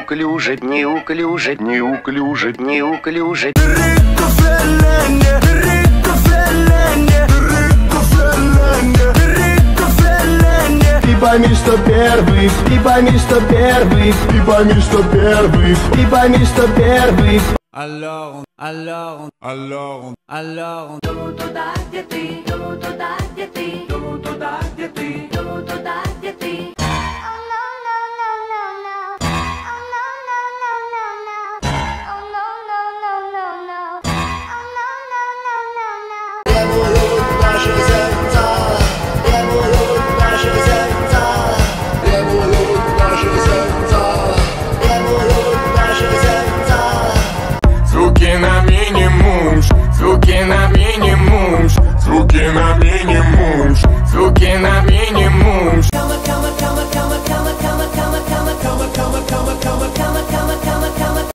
неуклюже, неуклюже, неуклюже, неуклюже. И пойми, что первый, и пойми, что первый, и пойми, что первый, и пойми, что первый. Alors, alors, alors, alors, Туда, где ты, туда, ты, niño.